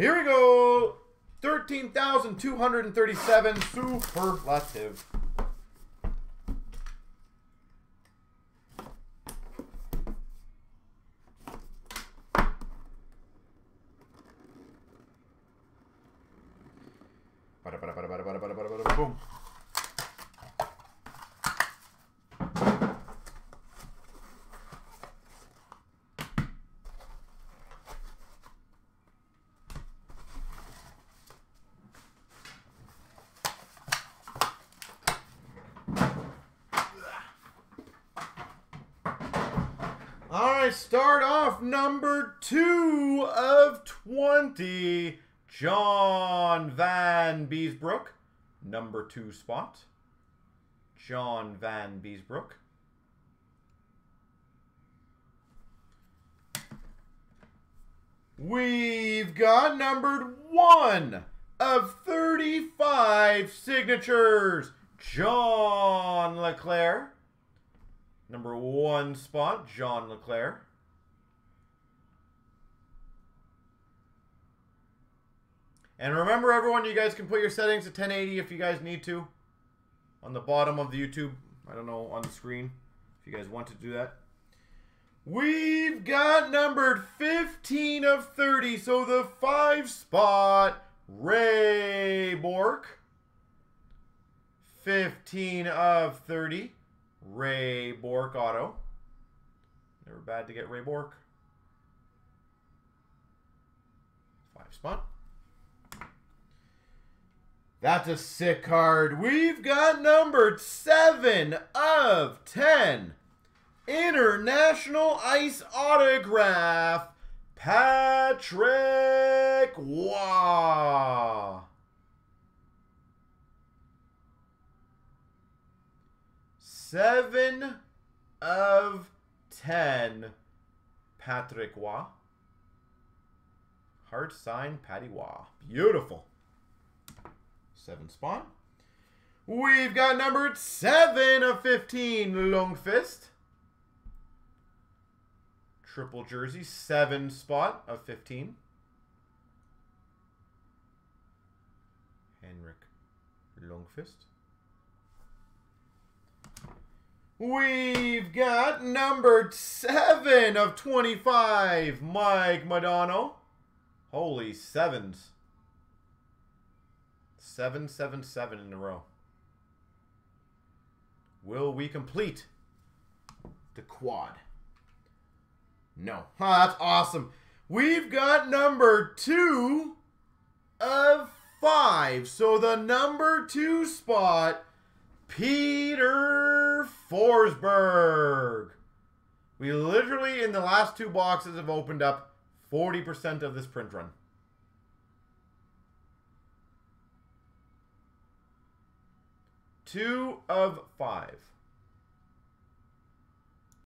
Here we go. 13,237 superlative. Boom. All right, start off number two of 20. John Vanbiesbrouck, number two spot. John Vanbiesbrouck. We've got numbered one of 35 signatures. John LeClair. Number one spot, John LeClair. And remember, everyone, you guys can put your settings to 1080 if you guys need to. On the bottom of the YouTube, I don't know, on the screen, if you guys want to do that. We've got numbered 15 of 30, so the five spot, Ray Bourque. 15 of 30, Ray Bourque auto. Never bad to get Ray Bourque. Five spot. That's a sick card. We've got numbered 7 of 10. International Ice Autograph, Patrick Roy. Seven of ten, Patrick Roy. Heart sign, Patty Roy. Beautiful. Seven spawn. We've got numbered 7 of 15, Lundqvist. Triple jersey, 7 spot of 15. Henrik Lundqvist. We've got number 7 of 25, Mike Modano. Holy sevens. Seven, seven, seven in a row. Will we complete the quad? No. That's awesome. We've got number two of five. So the number two spot, Peter Forsberg. We literally, in the last two boxes, have opened up 40% of this print run. Two of five.